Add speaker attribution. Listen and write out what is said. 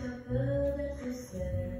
Speaker 1: pas peur d'être seule, qui